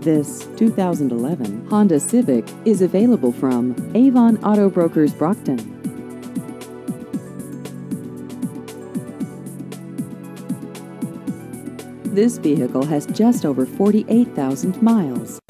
This 2011 Honda Civic is available from Avon Auto Brokers Brockton. This vehicle has just over 48,000 miles.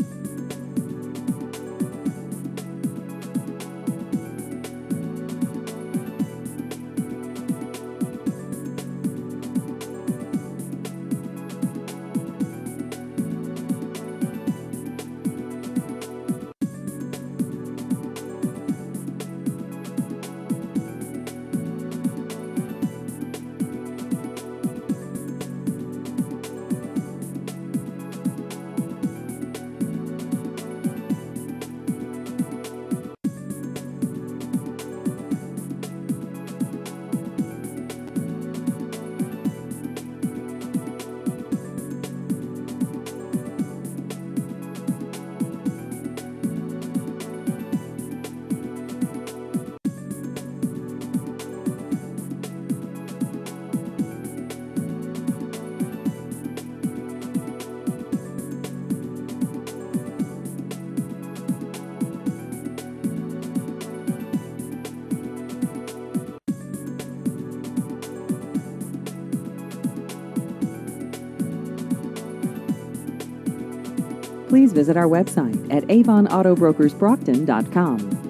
Please visit our website at avonautobrokersbrockton.com.